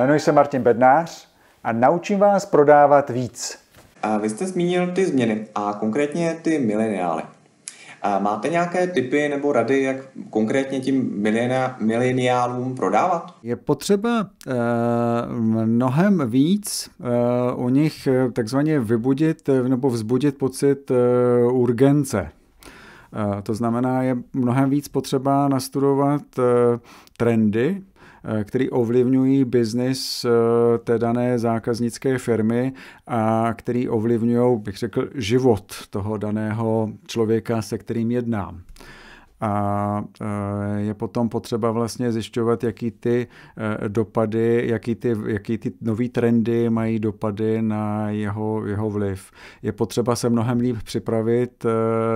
Jmenuji se Martin Bednář a naučím vás prodávat víc. A vy jste zmínil ty změny a konkrétně ty mileniály. A máte nějaké typy nebo rady, jak konkrétně tím mileniálům prodávat? Je potřeba uh, mnohem víc uh, u nich takzvaně vybudit nebo vzbudit pocit uh, urgence. To znamená, je mnohem víc potřeba nastudovat trendy, Eh, který ovlivňují biznis eh, té dané zákaznické firmy a který ovlivňují, bych řekl, život toho daného člověka, se kterým jednám a e, je potom potřeba vlastně zjišťovat, jaký ty e, dopady, jaký ty, jaký ty nový trendy mají dopady na jeho, jeho vliv. Je potřeba se mnohem líp připravit e,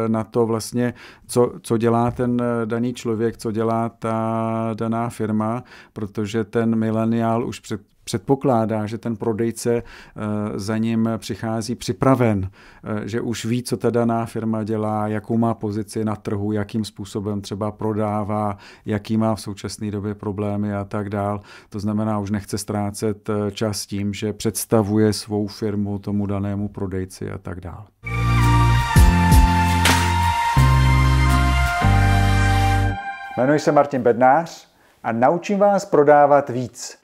na to vlastně, co, co dělá ten daný člověk, co dělá ta daná firma, protože ten mileniál už před předpokládá, že ten prodejce eh, za ním přichází připraven, eh, že už ví, co ta daná firma dělá, jakou má pozici na trhu, jakým způsobem třeba prodává, jaký má v současné době problémy a tak dál. To znamená, už nechce ztrácet eh, čas tím, že představuje svou firmu tomu danému prodejci a tak dál. Jmenuji se Martin Bednář a naučím vás prodávat víc.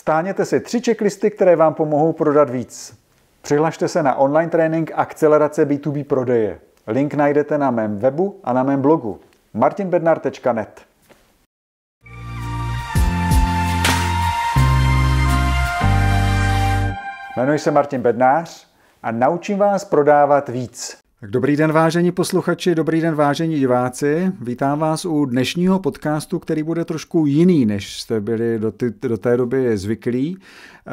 Stáhněte si tři checklisty, které vám pomohou prodat víc. Přihlašte se na online trénink Akcelerace B2B prodeje. Link najdete na mém webu a na mém blogu martinbednar.net. Jmenuji se Martin Bednář a naučím vás prodávat víc. Tak dobrý den vážení posluchači, dobrý den vážení diváci. Vítám vás u dnešního podcastu, který bude trošku jiný, než jste byli do, ty, do té doby zvyklí. Eh,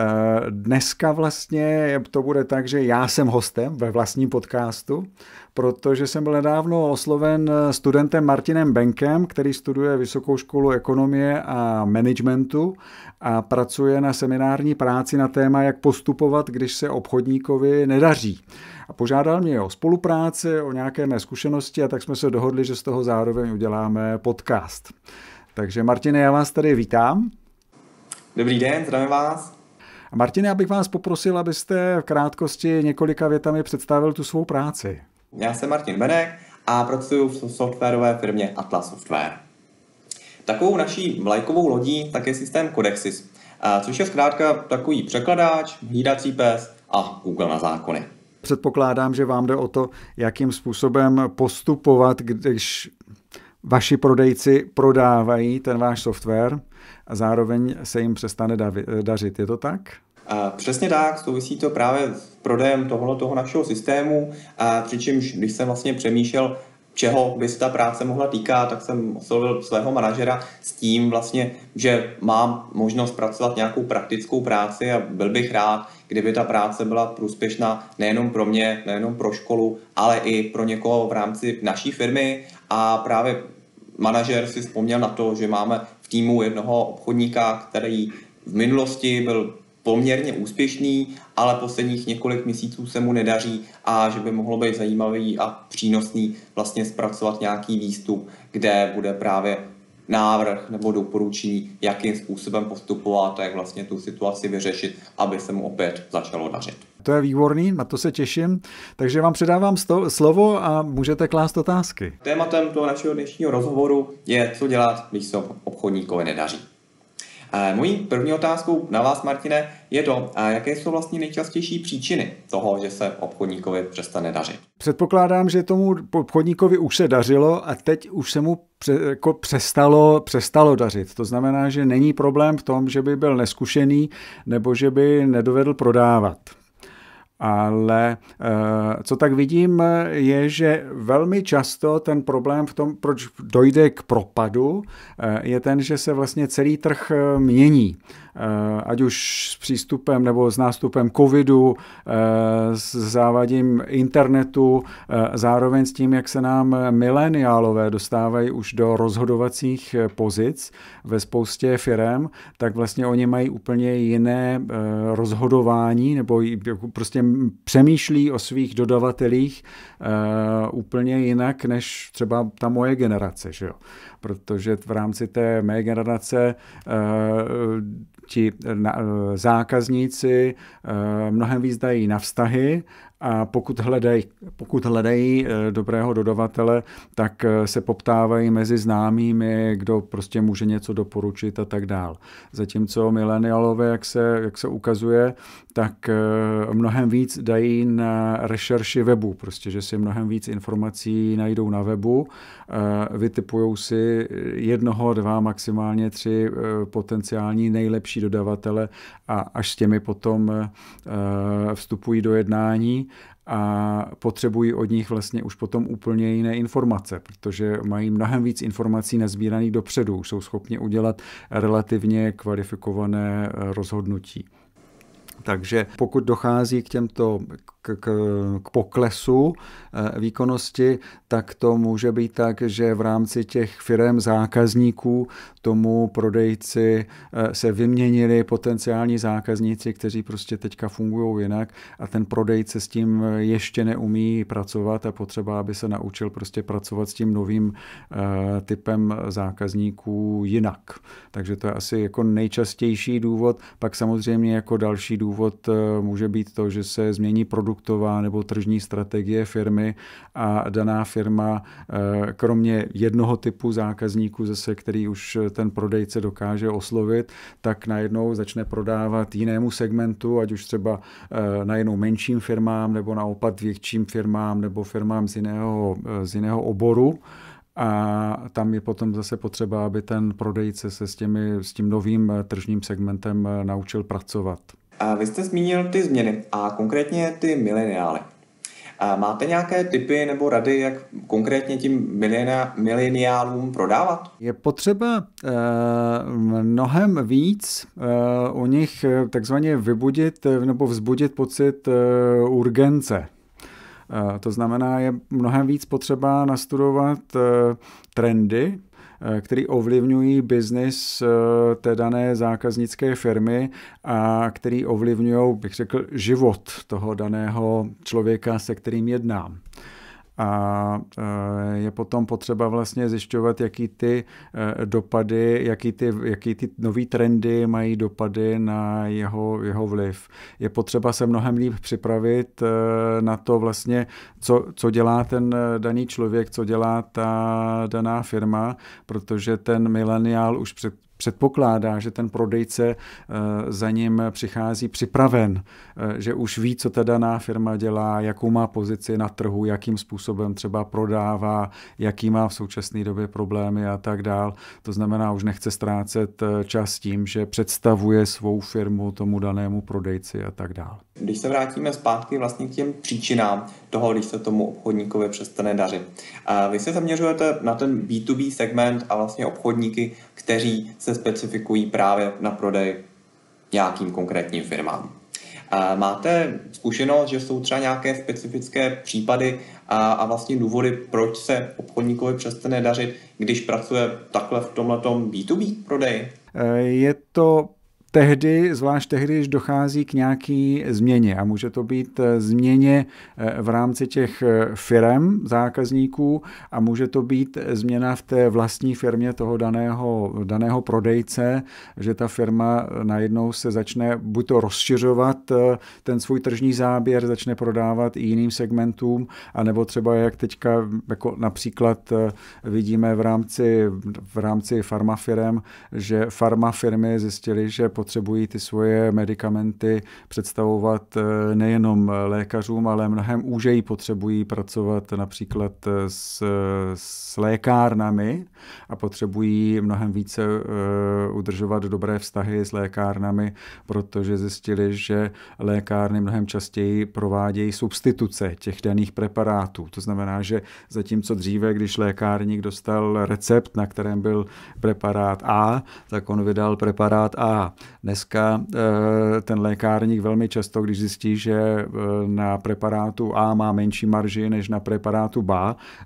dneska vlastně to bude tak, že já jsem hostem ve vlastním podcastu, protože jsem byl nedávno osloven studentem Martinem Benkem, který studuje Vysokou školu ekonomie a managementu a pracuje na seminární práci na téma, jak postupovat, když se obchodníkovi nedaří a požádal mě o spolupráci, o nějaké mé zkušenosti a tak jsme se dohodli, že z toho zároveň uděláme podcast. Takže Martine, já vás tady vítám. Dobrý den, zdravím vás. A Martine, já bych vás poprosil, abyste v krátkosti několika větami představil tu svou práci. Já jsem Martin Benek a pracuji v softwarové firmě Atlas Software. Takovou naší vlajkovou lodí tak je systém Codexis, což je zkrátka takový překladáč, hlídací pes a Google na zákony. Předpokládám, že vám jde o to, jakým způsobem postupovat, když vaši prodejci prodávají ten váš software a zároveň se jim přestane dařit. Je to tak? Přesně tak, souvisí to právě s prodejem tohoto toho našeho systému, a přičemž když jsem vlastně přemýšlel, čeho by se ta práce mohla týkat, tak jsem oslovil svého manažera s tím vlastně, že mám možnost pracovat nějakou praktickou práci a byl bych rád, kdyby ta práce byla prospěšná nejenom pro mě, nejenom pro školu, ale i pro někoho v rámci naší firmy. A právě manažer si vzpomněl na to, že máme v týmu jednoho obchodníka, který v minulosti byl poměrně úspěšný, ale posledních několik měsíců se mu nedaří a že by mohlo být zajímavý a přínosný vlastně zpracovat nějaký výstup, kde bude právě návrh nebo doporučení, jakým způsobem postupovat a jak vlastně tu situaci vyřešit, aby se mu opět začalo dařit. To je výborný, na to se těším. Takže vám předávám sto- slovo a můžete klást otázky. Tématem toho našeho dnešního rozhovoru je, co dělat, když se obchodníkovi nedaří. Mojí první otázkou na vás, Martine, je to, jaké jsou vlastně nejčastější příčiny toho, že se obchodníkovi přestane dařit. Předpokládám, že tomu obchodníkovi už se dařilo a teď už se mu jako přestalo, přestalo dařit. To znamená, že není problém v tom, že by byl neskušený nebo že by nedovedl prodávat. Ale eh, co tak vidím, je, že velmi často ten problém v tom, proč dojde k propadu, eh, je ten, že se vlastně celý trh eh, mění. Eh, ať už s přístupem nebo s nástupem covidu, eh, s závadím internetu, eh, zároveň s tím, jak se nám mileniálové dostávají už do rozhodovacích pozic ve spoustě firm, tak vlastně oni mají úplně jiné rozhodování nebo prostě přemýšlí o svých dodavatelích úplně jinak než třeba ta moje generace. Že jo? Protože v rámci té mé generace ti zákazníci mnohem víc dají na vztahy a pokud hledají, pokud hledají eh, dobrého dodavatele, tak eh, se poptávají mezi známými, kdo prostě může něco doporučit a tak dál. Zatímco milenialové, jak se, jak se ukazuje, tak eh, mnohem víc dají na rešerši webu, prostě, že si mnohem víc informací najdou na webu, vytipují si jednoho, dva, maximálně tři potenciální nejlepší dodavatele a až s těmi potom vstupují do jednání a potřebují od nich vlastně už potom úplně jiné informace, protože mají mnohem víc informací nazbíraných dopředu, jsou schopni udělat relativně kvalifikované rozhodnutí. Takže pokud dochází k těmto k, k, poklesu eh, výkonnosti, tak to může být tak, že v rámci těch firm zákazníků tomu prodejci eh, se vyměnili potenciální zákazníci, kteří prostě teďka fungují jinak a ten prodejce s tím ještě neumí pracovat a potřeba, aby se naučil prostě pracovat s tím novým eh, typem zákazníků jinak. Takže to je asi jako nejčastější důvod. Pak samozřejmě jako další důvod může být to, že se změní produkt produktová nebo tržní strategie firmy a daná firma eh, kromě jednoho typu zákazníků, zase který už ten prodejce dokáže oslovit, tak najednou začne prodávat jinému segmentu, ať už třeba eh, na jinou menším firmám nebo naopak větším firmám nebo firmám z jiného, eh, z jiného oboru. A tam je potom zase potřeba, aby ten prodejce se s, těmi, s tím novým tržním segmentem naučil pracovat. A vy jste zmínil ty změny a konkrétně ty mileniály. A máte nějaké typy nebo rady, jak konkrétně tím mileniálům prodávat? Je potřeba uh, mnohem víc uh, u nich takzvaně vybudit nebo vzbudit pocit urgence. To znamená, je mnohem víc potřeba nastudovat trendy, Eh, který ovlivňují biznis eh, té dané zákaznické firmy a který ovlivňují, bych řekl, život toho daného člověka, se kterým jednám a e, je potom potřeba vlastně zjišťovat, jaký ty e, dopady, jaký ty, jaký ty nový trendy mají dopady na jeho, jeho vliv. Je potřeba se mnohem líp připravit e, na to vlastně, co, co dělá ten daný člověk, co dělá ta daná firma, protože ten mileniál už před předpokládá, že ten prodejce eh, za ním přichází připraven, eh, že už ví, co ta daná firma dělá, jakou má pozici na trhu, jakým způsobem třeba prodává, jaký má v současné době problémy a tak dál. To znamená, už nechce ztrácet eh, čas tím, že představuje svou firmu tomu danému prodejci a tak dál. Když se vrátíme zpátky vlastně k těm příčinám toho, když se tomu obchodníkovi přestane dařit. A vy se zaměřujete na ten B2B segment a vlastně obchodníky, kteří se specifikují právě na prodej nějakým konkrétním firmám. A máte zkušenost, že jsou třeba nějaké specifické případy a, a vlastně důvody, proč se obchodníkovi přestane dařit, když pracuje takhle v tomhle B2B prodeji? Je to tehdy, zvlášť tehdy, když dochází k nějaký změně. A může to být eh, změně eh, v rámci těch eh, firm zákazníků a může to být změna v té vlastní firmě toho daného, daného prodejce, že ta firma najednou se začne buď to rozšiřovat ten svůj tržní záběr, začne prodávat i jiným segmentům, anebo třeba jak teďka jako například vidíme v rámci, v rámci farmafirem, že farmafirmy zjistili, že potřebují ty svoje medicamenty představovat eh, nejenom lékařům, ale mnohem úžeji potřebují pracovat například s, s lékárnami a potřebují mnohem více eh, udržovat dobré vztahy s lékárnami, protože zjistili, že lékárny mnohem častěji provádějí substituce těch daných preparátů. To znamená, že zatímco dříve, když lékárník dostal recept, na kterém byl preparát A, tak on vydal preparát A. Dneska eh, ten lékárník velmi často, když zjistí, že eh, na preparátu A má menší marži než na preparátu B,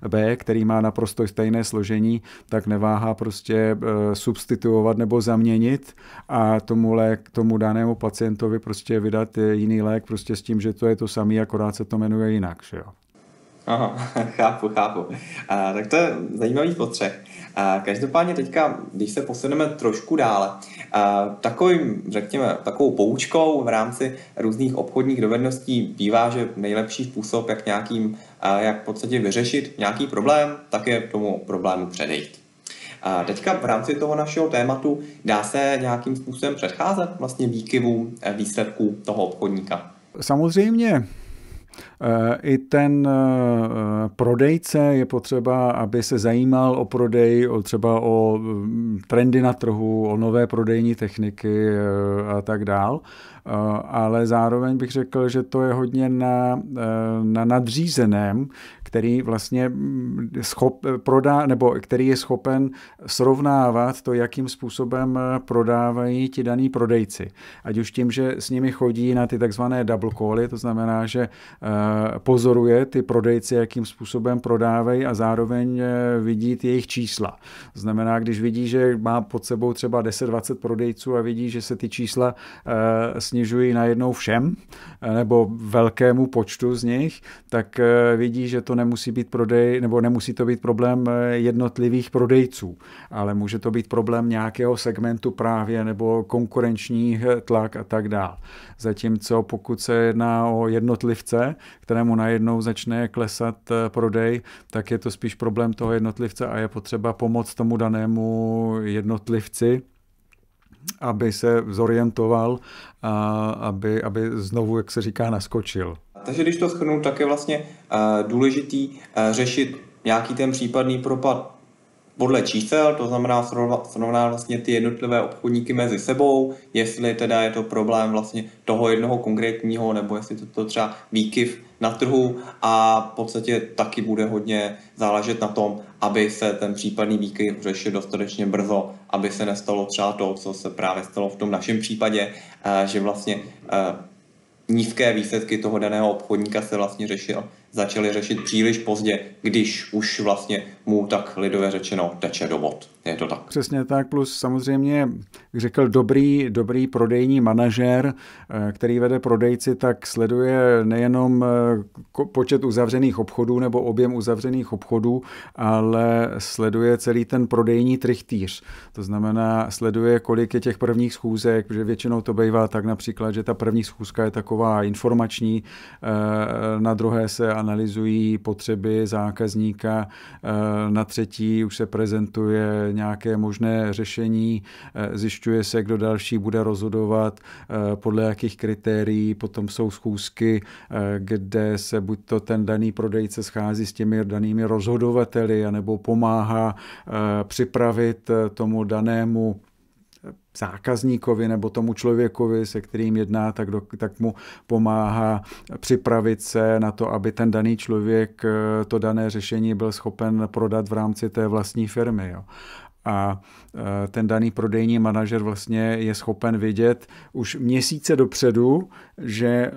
B který má naprosto stejné složení, tak neváhá prostě eh, substituovat nebo zaměnit a tomu, lék, tomu danému pacientovi prostě vydat jiný lék prostě s tím, že to je to samý, akorát se to jmenuje jinak. Že jo? Aha, chápu, chápu. A, tak to je zajímavý potřeh. A, každopádně teďka, když se posuneme trošku dále, a, takovým, řekněme, takovou poučkou v rámci různých obchodních dovedností bývá, že nejlepší způsob, jak nějakým, a, jak v podstatě vyřešit nějaký problém, tak je tomu problému předejít. A teďka v rámci toho našeho tématu dá se nějakým způsobem předcházet vlastně výkyvům výsledků toho obchodníka? Samozřejmě I ten eh, prodejce je potřeba, aby se zajímal o prodej, o třeba o mm, trendy na trhu, o nové prodejní techniky eh, a tak dál. Ale zároveň bych řekl, že to je hodně na, na nadřízeném, který vlastně mm, schop, prodá, nebo který je schopen srovnávat to, jakým způsobem prodávají ti daní prodejci. Ať už tím, že s nimi chodí na ty takzvané double cally, to znamená, že pozoruje ty prodejci, jakým způsobem prodávají a zároveň eh, vidí ty jejich čísla. Znamená, když vidí, že má pod sebou třeba 10-20 prodejců a vidí, že se ty čísla eh, snižují najednou všem eh, nebo velkému počtu z nich, tak vidí, že to nemusí být prodej, nebo nemusí to být problém jednotlivých prodejců, ale může to být problém nějakého segmentu právě nebo konkurenční tlak a tak dále. Zatímco pokud se jedná o jednotlivce, kterému najednou začne klesat eh, prodej, tak je to spíš problém toho jednotlivce a je potřeba pomoct tomu danému jednotlivci, aby se zorientoval a aby, aby znovu, jak se říká, naskočil. Takže když to schrnu, tak je vlastně uh, důležitý uh, řešit nějaký ten případný propad podle čísel, to znamená srovná vlastně ty jednotlivé obchodníky mezi sebou, jestli teda je to problém vlastně toho jednoho konkrétního, nebo jestli to, to třeba výkyv na trhu a v podstatě taky bude hodně záležet na tom, aby se ten případný výkyv řešil dostatečně brzo, aby se nestalo třeba to, co se právě stalo v tom našem případě, eh, že vlastně eh, nízké výsledky toho daného obchodníka se vlastně řešil začali řešit příliš pozdě, když už vlastně mu tak lidově řečeno teče do vod. Je to tak. Přesně tak, plus samozřejmě, jak řekl, dobrý, dobrý prodejní manažer, eh, který vede prodejci, tak sleduje nejenom eh, počet uzavřených obchodů nebo objem uzavřených obchodů, ale sleduje celý ten prodejní trichtýř. To znamená, sleduje, kolik je těch prvních schůzek, že většinou to bývá tak například, že ta první schůzka je taková informační, eh, na druhé se analyzují potřeby zákazníka, na třetí už se prezentuje nějaké možné řešení, eh, zjišťuje se, kdo další bude rozhodovat, eh, podle jakých kritérií, potom jsou schůzky, eh, kde se buď to ten daný prodejce schází s těmi danými rozhodovateli, anebo pomáhá připravit tomu danému zákazníkovi nebo tomu člověkovi, se kterým jedná, tak, do, tak mu pomáhá připravit se na to, aby ten daný člověk to dané řešení byl schopen prodat v rámci té vlastní firmy. Jo a e, ten daný prodejní manažer vlastně je schopen vidět už měsíce dopředu, že e,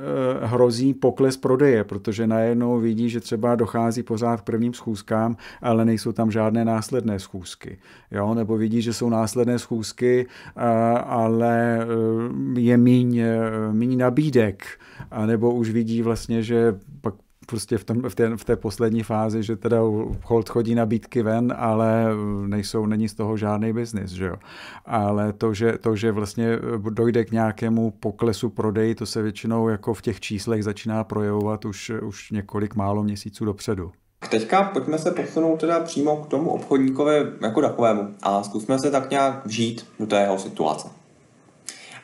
hrozí pokles prodeje, protože najednou vidí, že třeba dochází pořád k prvním schůzkám, ale nejsou tam žádné následné schůzky. Jo? Nebo vidí, že jsou následné schůzky, ale e, je míň, míň nabídek, a nebo už vidí vlastně, že pak prostě v, tom, v, té, v té poslední fázi, že teda hold chodí nabídky ven, ale nejsou, není z toho žádný biznis, že jo. Ale to že, to, že vlastně dojde k nějakému poklesu prodeji, to se většinou jako v těch číslech začíná projevovat už, už několik málo měsíců dopředu. Teďka pojďme se posunout teda přímo k tomu obchodníkovi jako takovému a zkusme se tak nějak vžít do té jeho situace.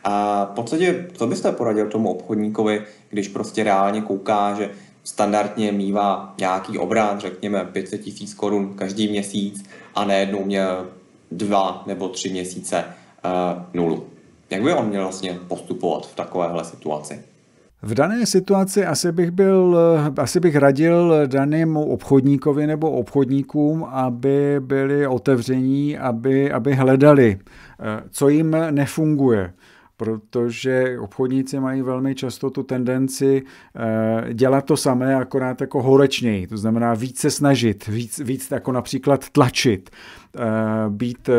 A v podstatě, co byste poradil tomu obchodníkovi, když prostě reálně kouká, že standardně mývá nějaký obrat, řekněme 500 tisíc korun každý měsíc a nejednou měl dva nebo tři měsíce uh, nulu. Jak by on měl vlastně postupovat v takovéhle situaci? V dané situaci asi bych, byl, asi bych radil danému obchodníkovi nebo obchodníkům, aby byli otevření, aby, aby hledali, eh, co jim nefunguje protože obchodníci mají velmi často tu tendenci eh, dělat to samé, akorát jako horečněji, to znamená více snažit, víc, víc jako například tlačit, být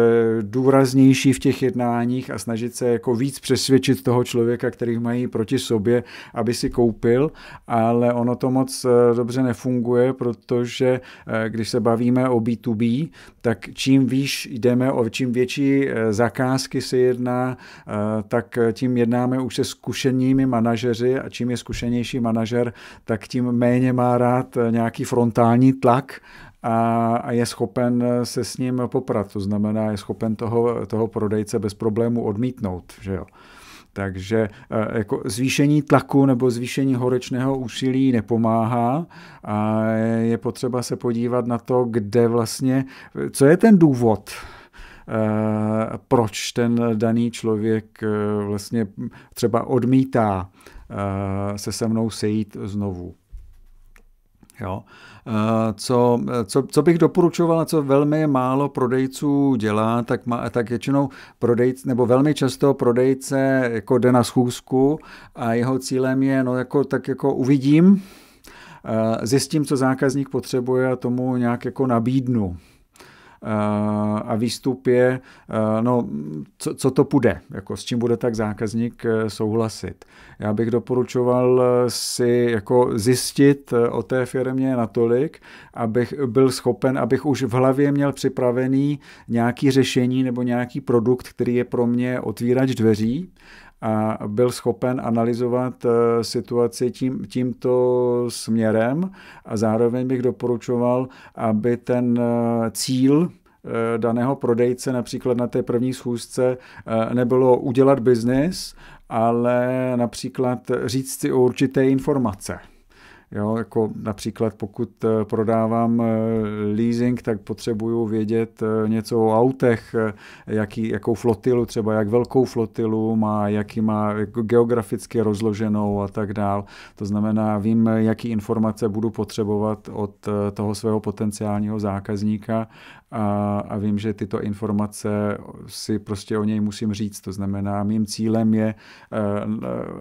důraznější v těch jednáních a snažit se jako víc přesvědčit toho člověka, který mají proti sobě, aby si koupil, ale ono to moc dobře nefunguje, protože když se bavíme o B2B, tak čím výš jdeme, o čím větší zakázky se jedná, tak tím jednáme už se zkušenými manažeři. A čím je zkušenější manažer, tak tím méně má rád nějaký frontální tlak a, a je schopen se s ním poprat. To znamená, je schopen toho, toho prodejce bez problému odmítnout. Že jo? Takže e, jako zvýšení tlaku nebo zvýšení horečného úsilí nepomáhá a je potřeba se podívat na to, kde vlastně, co je ten důvod, e, proč ten daný člověk e, vlastně třeba odmítá se se mnou sejít znovu. Jo. Eh, co, co, co bych doporučoval, co velmi málo prodejců dělá, tak, má, tak většinou prodejce, nebo velmi často prodejce jako jde na schůzku a jeho cílem je, no jako, tak jako uvidím, eh, zjistím, co zákazník potřebuje a tomu nějak jako nabídnu a výstup je, no, co, co to půjde, jako s čím bude tak zákazník e, souhlasit. Já bych doporučoval si jako zjistit o té firmě natolik, abych byl schopen, abych už v hlavě měl připravený nějaký řešení nebo nějaký produkt, který je pro mě otvírač dveří a byl schopen analyzovat situaci tím, tímto směrem a zároveň bych doporučoval, aby ten cíl Eh, daného prodejce například na té první schůzce eh, nebylo udělat biznis, ale například říct si o určité informace. Jo, jako například pokud eh, prodávám eh, leasing, tak potřebuju vědět eh, něco o autech, jaký, jakou flotilu, třeba jak velkou flotilu má, jaký má geograficky rozloženou a tak dál. To znamená, vím, jaký informace budu potřebovat od toho svého potenciálního zákazníka a, a vím, že tyto informace si prostě o něj musím říct. To znamená, mým cílem je,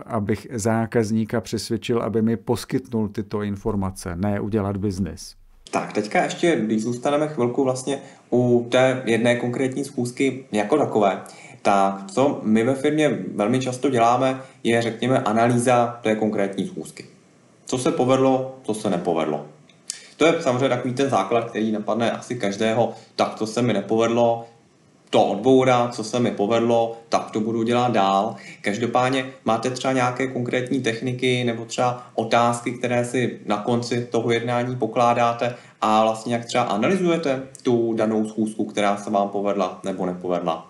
abych zákazníka přesvědčil, aby mi poskytnul ty tyto informace, ne udělat biznis. Tak, teďka ještě, když zůstaneme chvilku vlastně u té jedné konkrétní schůzky jako takové, tak co my ve firmě velmi často děláme, je řekněme analýza té konkrétní schůzky. Co se povedlo, co se nepovedlo. To je samozřejmě takový ten základ, který napadne asi každého, tak to se mi nepovedlo, to odbourá, co se mi povedlo, tak to budu dělat dál. Každopádně máte třeba nějaké konkrétní techniky nebo třeba otázky, které si na konci toho jednání pokládáte a vlastně jak třeba analyzujete tu danou schůzku, která se vám povedla nebo nepovedla.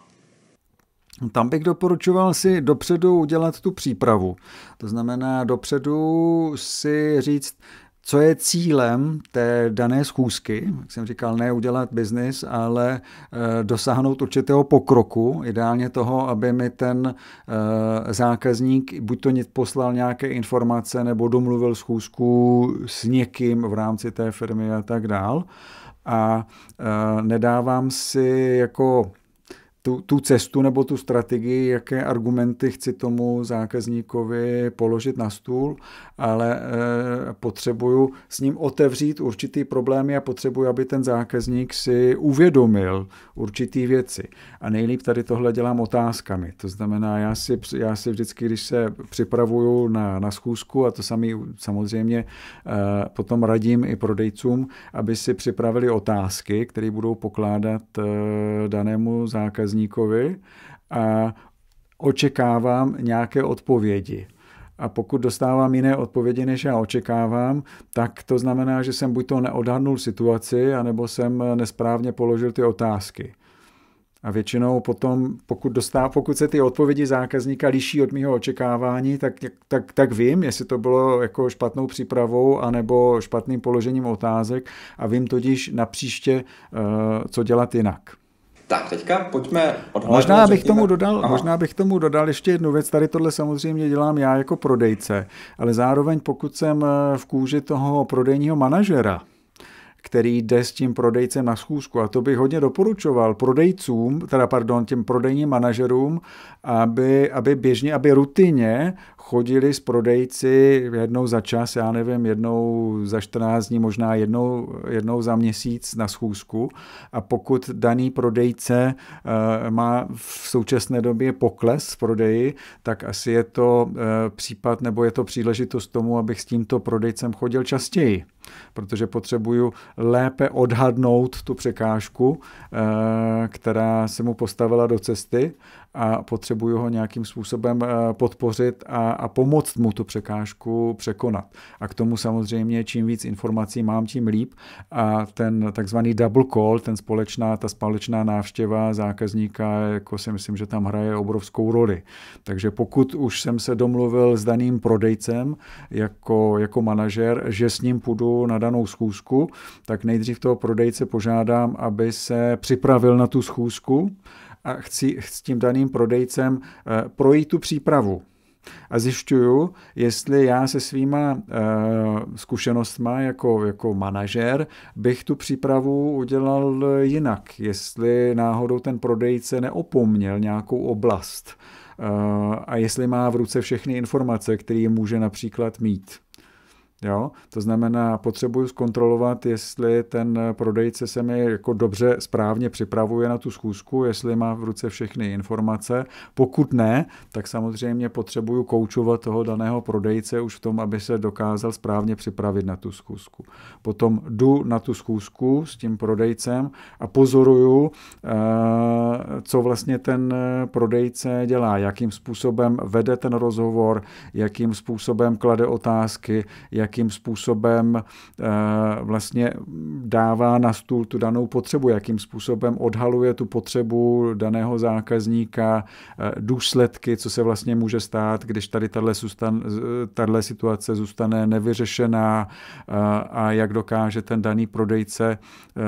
Tam bych doporučoval si dopředu udělat tu přípravu. To znamená dopředu si říct, co je cílem té dané schůzky, jak jsem říkal, ne udělat biznis, ale eh, dosáhnout určitého pokroku, ideálně toho, aby mi ten eh, zákazník buď to poslal nějaké informace nebo domluvil schůzku s někým v rámci té firmy a tak dál. A eh, nedávám si jako tu, tu cestu nebo tu strategii, jaké argumenty chci tomu zákazníkovi položit na stůl, ale e, potřebuju s ním otevřít určitý problémy a potřebuju, aby ten zákazník si uvědomil určitý věci. A nejlíp tady tohle dělám otázkami. To znamená, já si, já si vždycky, když se připravuju na, na schůzku, a to sami samozřejmě e, potom radím i prodejcům, aby si připravili otázky, které budou pokládat e, danému zákazníku zákazníkovi a očekávám nějaké odpovědi. A pokud dostávám jiné odpovědi, než já očekávám, tak to znamená, že jsem buď to neodhadnul situaci, anebo jsem nesprávně položil ty otázky. A většinou potom, pokud, dostáv, pokud se ty odpovědi zákazníka liší od mého očekávání, tak, tak, tak vím, jestli to bylo jako špatnou přípravou anebo špatným položením otázek a vím tudíž na příště, uh, co dělat jinak. Tak, teďka pojďme odhlédnout. Možná bych, tomu dodal, možná bych tomu dodal ještě jednu věc. Tady tohle samozřejmě dělám já jako prodejce, ale zároveň pokud jsem eh, v kůži toho prodejního manažera, který jde s tím prodejcem na schůzku. A to bych hodně doporučoval prodejcům, teda pardon, těm prodejním manažerům, aby, aby běžně, aby rutině chodili s prodejci jednou za čas, já nevím, jednou za 14 dní, možná jednou, jednou za měsíc na schůzku. A pokud daný prodejce uh, má v současné době pokles v prodeji, tak asi je to uh, případ nebo je to příležitost tomu, abych s tímto prodejcem chodil častěji protože potřebuju lépe odhadnout tu překážku, eh, která se mu postavila do cesty a potřebuju ho nějakým způsobem eh, podpořit a, a pomoct mu tu překážku překonat. A k tomu samozřejmě čím víc informací mám, tím líp. A ten takzvaný double call, ten společná, ta společná návštěva zákazníka, jako si myslím, že tam hraje obrovskou roli. Takže pokud už jsem se domluvil s daným prodejcem jako, jako manažer, že s ním půjdu na danou schůzku, tak nejdřív toho prodejce požádám, aby se připravil na tu schůzku, a chci s tím daným prodejcem eh, projít tu přípravu. A zjišťuju, jestli já se svýma uh, zkušenostma jako, jako manažer bych tu přípravu udělal jinak. Jestli náhodou ten prodejce neopomněl nějakou oblast uh, a jestli má v ruce všechny informace, které může například mít. Jo? To znamená, potřebuju zkontrolovat, jestli ten prodejce se mi jako dobře, správně připravuje na tu schůzku, jestli má v ruce všechny informace. Pokud ne, tak samozřejmě potřebuju koučovat toho daného prodejce už v tom, aby se dokázal správně připravit na tu schůzku. Potom jdu na tu schůzku s tím prodejcem a pozoruju, eh, co vlastně ten prodejce dělá, jakým způsobem vede ten rozhovor, jakým způsobem klade otázky, jak jakým způsobem eh, vlastně dává na stůl tu danou potřebu, jakým způsobem odhaluje tu potřebu daného zákazníka, eh, důsledky, co se vlastně může stát, když tady tahle situace zůstane nevyřešená eh, a jak dokáže ten daný prodejce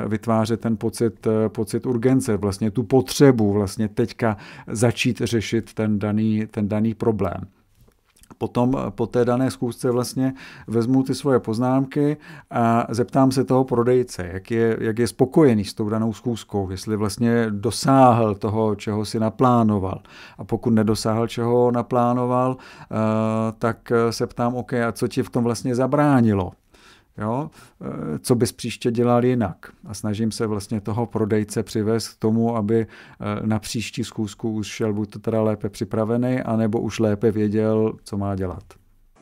vytvářet ten pocit, pocit urgence, vlastně tu potřebu vlastně teďka začít řešit ten daný, ten daný problém potom po té dané schůzce vlastně vezmu ty svoje poznámky a zeptám se toho prodejce, jak je, jak je spokojený s tou danou schůzkou, jestli vlastně dosáhl toho, čeho si naplánoval. A pokud nedosáhl, čeho naplánoval, eh, tak se ptám, OK, a co ti v tom vlastně zabránilo? Jo? Eh, co bys příště dělal jinak? A snažím se vlastně toho prodejce přivést k tomu, aby eh, na příští zkusku už šel buď to teda lépe připravený, anebo už lépe věděl, co má dělat.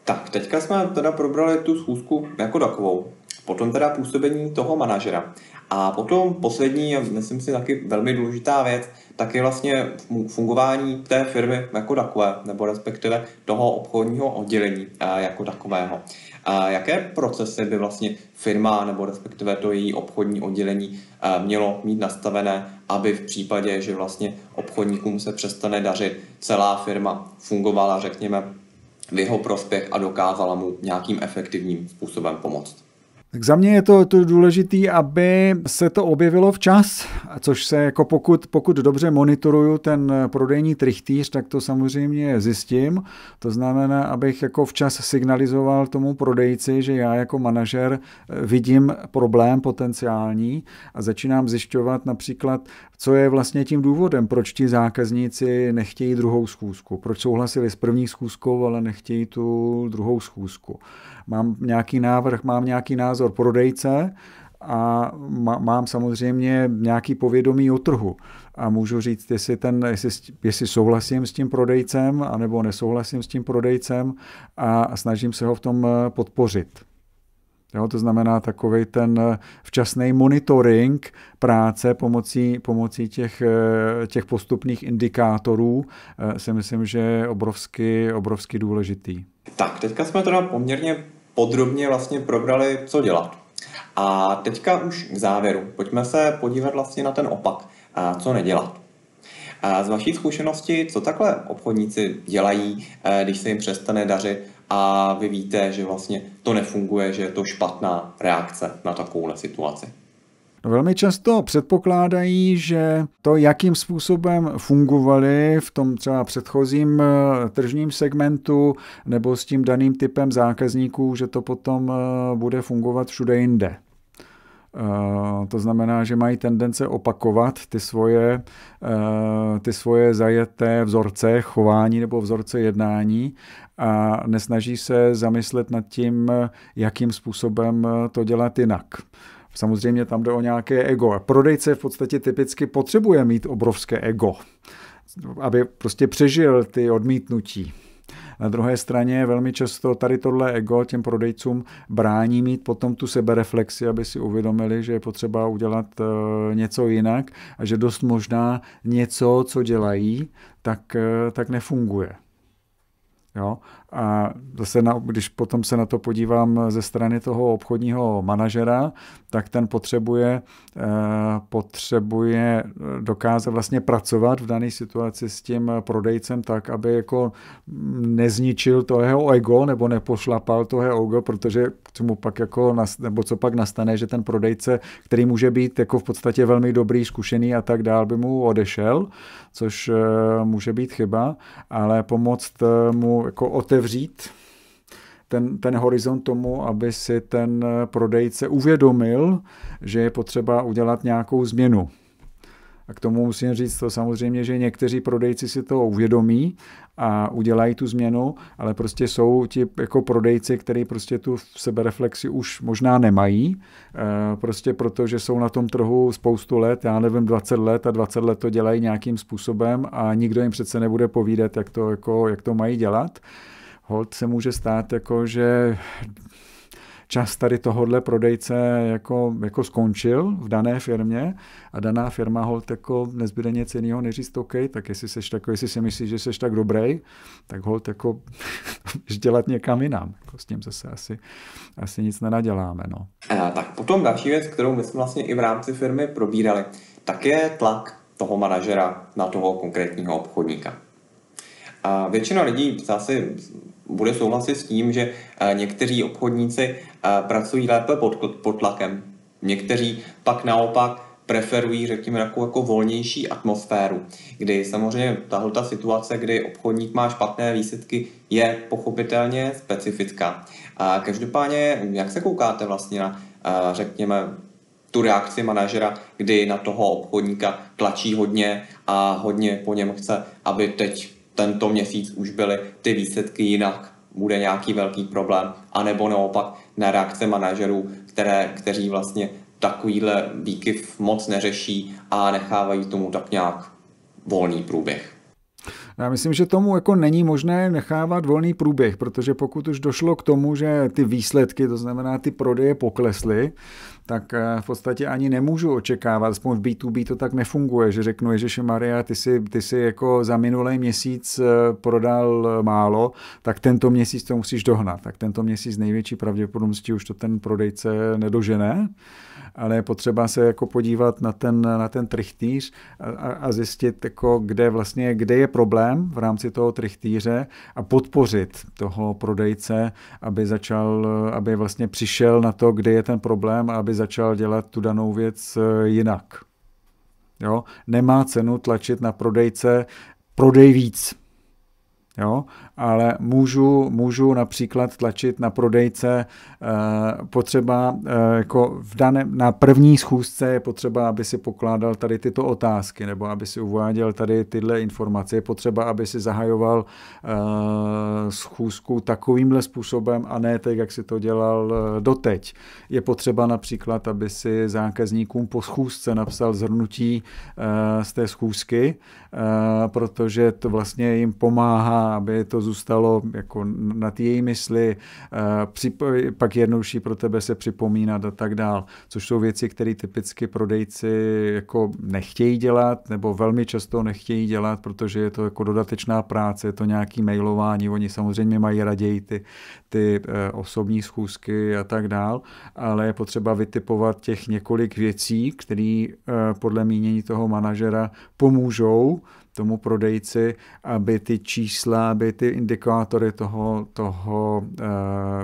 Tak, teďka jsme teda probrali tu schůzku jako takovou. Potom teda působení toho manažera. A potom poslední, myslím si taky velmi důležitá věc, tak je vlastně fungování té firmy jako takové, nebo respektive toho obchodního oddělení eh, jako takového. A jaké procesy by vlastně firma nebo respektive to její obchodní oddělení eh, mělo mít nastavené, aby v případě, že vlastně obchodníkům se přestane dařit, celá firma fungovala, řekněme, v jeho prospěch a dokázala mu nějakým efektivním způsobem pomoct. Tak za mě je to, to důležité, aby se to objevilo včas, což se jako pokud, pokud dobře monitoruju ten prodejní trichtýř, tak to samozřejmě zjistím. To znamená, abych jako včas signalizoval tomu prodejci, že já jako manažer vidím problém potenciální a začínám zjišťovat například, co je vlastně tím důvodem, proč ti zákazníci nechtějí druhou schůzku, proč souhlasili s první schůzkou, ale nechtějí tu druhou schůzku mám nějaký návrh, mám nějaký názor prodejce a mám samozřejmě nějaký povědomí o trhu a můžu říct, jestli, ten, jestli, jestli souhlasím s tím prodejcem anebo nesouhlasím s tím prodejcem a snažím se ho v tom eh, podpořit. Jo, to znamená takový ten eh, včasný monitoring práce pomocí, pomocí těch, eh, těch postupných indikátorů si myslím, že je obrovsky, obrovsky důležitý. Tak, teďka jsme teda poměrně podrobně vlastně probrali, co dělat. A teďka už k závěru. Pojďme se podívat vlastně na ten opak. A co nedělat. A z vaší zkušenosti, co takhle obchodníci dělají, eh, když se jim přestane dařit a vy víte, že vlastně to nefunguje, že je to špatná reakce na takovouhle situaci? No, velmi často předpokládají, že to, jakým způsobem fungovali v tom třeba předchozím eh, tržním segmentu nebo s tím daným typem zákazníků, že to potom eh, bude fungovat všude jinde. To znamená, že mají tendence opakovat ty svoje, ty svoje zajeté vzorce chování nebo vzorce jednání a nesnaží se zamyslet nad tím, jakým způsobem to dělat jinak. Samozřejmě tam jde o nějaké ego. Prodejce v podstatě typicky potřebuje mít obrovské ego, aby prostě přežil ty odmítnutí. Na druhé straně velmi často tady tohle ego těm prodejcům brání mít potom tu sebereflexi, aby si uvědomili, že je potřeba udělat eh, něco jinak a že dost možná něco, co dělají, tak, eh, tak nefunguje. Jo? A zase, na, když potom se na to podívám ze strany toho obchodního manažera, tak ten potřebuje, eh, potřebuje dokázat vlastně pracovat v dané situaci s tím prodejcem tak, aby jako nezničil to jeho ego nebo nepošlapal to jeho ego, protože co mu pak jako, nebo co pak nastane, že ten prodejce, který může být jako v podstatě velmi dobrý, zkušený a tak dál, by mu odešel, což eh, může být chyba, ale pomoct eh, jako otevřít ten, ten horizont tomu, aby si ten prodejce uvědomil, že je potřeba udělat nějakou změnu. A k tomu musím říct to samozřejmě, že někteří prodejci si to uvědomí a udělají tu změnu, ale prostě jsou ti jako prodejci, kteří prostě tu sebereflexi už možná nemají, eh, prostě protože jsou na tom trhu spoustu let, já nevím, 20 let a 20 let to dělají nějakým způsobem a nikdo jim přece nebude povídat, jak to, jako, jak to mají dělat. Hold se může stát, jako, že čas tady tohohle prodejce jako, jako skončil v dané firmě a daná firma hold jako nezbyde nic jiného než říct OK, tak jestli, seš tako, jestli si myslíš, že jsi tak dobrý, tak hold jako dělat někam jinam. Jako s tím zase asi, asi nic nenaděláme. No. A, tak potom další věc, kterou my jsme vlastně i v rámci firmy probírali, tak je tlak toho manažera na toho konkrétního obchodníka. A většina lidí zase bude souhlasit s tím, že eh, někteří obchodníci eh, pracují lépe pod, pod tlakem. Někteří pak naopak preferují, řekněme, takovou jako volnější atmosféru, kdy samozřejmě tahle ta situace, kdy obchodník má špatné výsledky, je pochopitelně specifická. A každopádně, jak se koukáte vlastně na, eh, řekněme, tu reakci manažera, kdy na toho obchodníka tlačí hodně a hodně po něm chce, aby teď tento měsíc už byly ty výsledky jinak, bude nějaký velký problém, anebo naopak na reakce manažerů, které, kteří vlastně takovýhle výkyv moc neřeší a nechávají tomu tak nějak volný průběh. Já myslím, že tomu jako není možné nechávat volný průběh, protože pokud už došlo k tomu, že ty výsledky, to znamená ty prodeje poklesly, tak eh, v podstatě ani nemůžu očekávat, aspoň v B2B to tak nefunguje, že řeknu, Ježiši Maria, ty si, ty si jako za minulý měsíc eh, prodal málo, tak tento měsíc to musíš dohnat. Tak tento měsíc největší pravděpodobností už to ten prodejce nedožene ale je potřeba se jako podívat na ten, na ten trichtýř a, a zjistit, jako kde vlastně, kde je problém v rámci toho trichtýře a podpořit toho prodejce, aby začal, aby vlastně přišel na to, kde je ten problém a aby začal dělat tu danou věc eh, jinak. Jo? Nemá cenu tlačit na prodejce, prodej víc, Jo? Ale můžu, můžu například tlačit na prodejce eh, potřeba, eh, jako v dané, na první schůzce je potřeba, aby si pokládal tady tyto otázky, nebo aby si uváděl tady tyhle informace. Je potřeba, aby si zahajoval eh, schůzku takovýmhle způsobem a ne tak, jak si to dělal doteď. Je potřeba například, aby si zákazníkům po schůzce napsal zhrnutí z té schůzky, protože to vlastně jim pomáhá aby to zůstalo jako na té její mysli, eh, pak jednodušší pro tebe se připomínat a tak dál, což jsou věci, které typicky prodejci jako nechtějí dělat, nebo velmi často nechtějí dělat, protože je to jako dodatečná práce, je to nějaký mailování, oni samozřejmě mají raději ty, ty eh, osobní schůzky a tak dál, ale je potřeba vytipovat těch několik věcí, které eh, podle mínění toho manažera pomůžou tomu prodejci, aby ty čísla, aby ty indikátory toho, toho uh,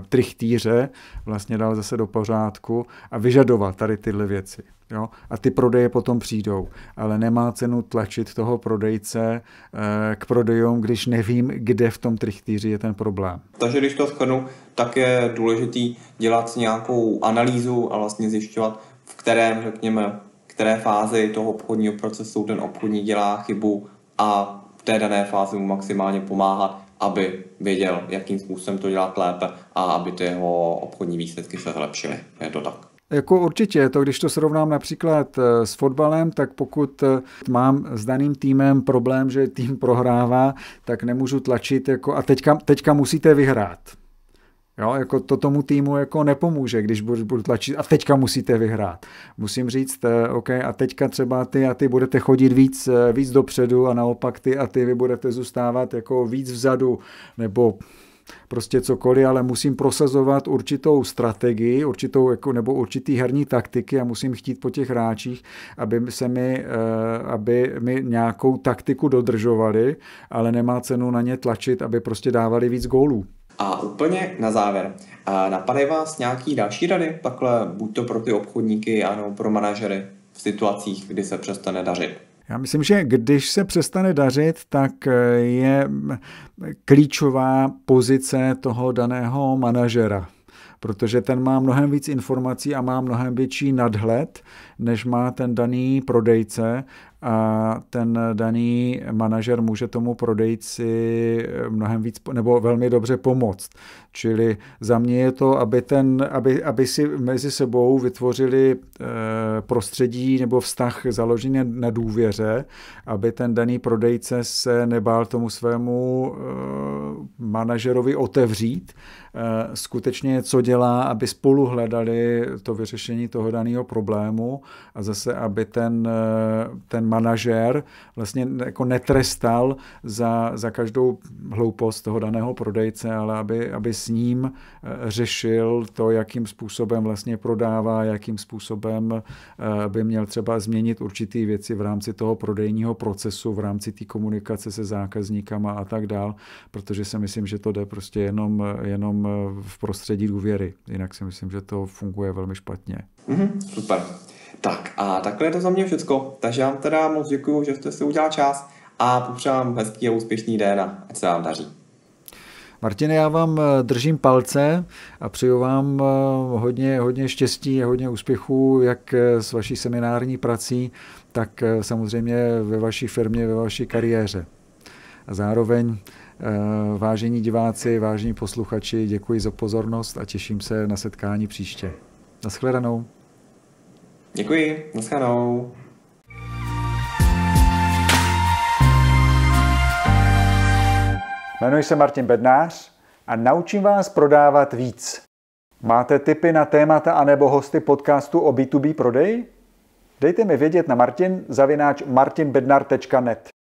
trichtýře vlastně dal zase do pořádku a vyžadovat tady tyhle věci. Jo? A ty prodeje potom přijdou, ale nemá cenu tlačit toho prodejce uh, k prodejům, když nevím, kde v tom trichtýři je ten problém. Takže když to shrnu, tak je důležitý dělat nějakou analýzu a vlastně zjišťovat, kterém, řekněme, které fázi toho obchodního procesu ten obchodník dělá chybu a v té dané fázi mu maximálně pomáhat, aby věděl, jakým způsobem to dělat lépe a aby ty jeho obchodní výsledky se zlepšily. Je to tak. Jako určitě, to když to srovnám například eh, s fotbalem, tak pokud eh, mám s daným týmem problém, že tým prohrává, tak nemůžu tlačit jako a teďka, teďka musíte vyhrát. Jo, jako to tomu týmu jako nepomůže, když budu, budu tlačit a teďka musíte vyhrát. Musím říct, eh, OK, a teďka třeba ty a ty budete chodit víc, víc dopředu a naopak ty a ty vy budete zůstávat jako víc vzadu, nebo prostě cokoliv, ale musím prosazovat určitou strategii, určitou, jako, nebo určitý herní taktiky a musím chtít po těch hráčích, aby se mi, eh, aby mi nějakou taktiku dodržovali, ale nemá cenu na ně tlačit, aby prostě dávali víc gólů. A úplně na závěr, napadají vás nějaký další rady, takhle buď to pro ty obchodníky, ano, pro manažery v situacích, kdy se přestane dařit? Já myslím, že když se přestane dařit, tak je klíčová pozice toho daného manažera. Protože ten má mnohem víc informací a má mnohem větší nadhled, než má ten daný prodejce a ten daný manažer může tomu prodejci mnohem víc nebo velmi dobře pomoct. Čili za mě je to, aby, ten, aby, aby si mezi sebou vytvořili eh, prostředí nebo vztah založený na důvěře, aby ten daný prodejce se nebál tomu svému eh, manažerovi otevřít, eh, skutečně co dělá, aby spolu hledali to vyřešení toho daného problému a zase, aby ten, ten manažér vlastně jako netrestal za, za každou hloupost toho daného prodejce, ale aby, aby s ním eh, řešil to, jakým způsobem vlastně prodává, jakým způsobem eh, by měl třeba změnit určitý věci v rámci toho prodejního procesu, v rámci té komunikace se zákazníkama a tak dál, protože si myslím, že to jde prostě jenom, jenom v prostředí důvěry. Jinak si myslím, že to funguje velmi špatně. Mm-hmm, super. Tak a takhle je to za mě všecko. Takže vám teda moc děkuji, že jste si udělal čas a popřám hezký a úspěšný den a ať se vám daří. Martine, já vám eh, držím palce a přeju vám eh, hodně, hodně štěstí a hodně úspěchů, jak eh, s vaší seminární prací, tak samozřejmě ve vaší firmě, ve vaší kariéře. A zároveň vážení diváci, vážení posluchači, děkuji za pozornost a těším se na setkání příště. Naschledanou. Děkuji, naschledanou. Jmenuji se Martin Bednář a naučím vás prodávat víc. Máte tipy na témata anebo hosty podcastu o B2B prodeji? Dejte mi vědět na martin martinbednar.net.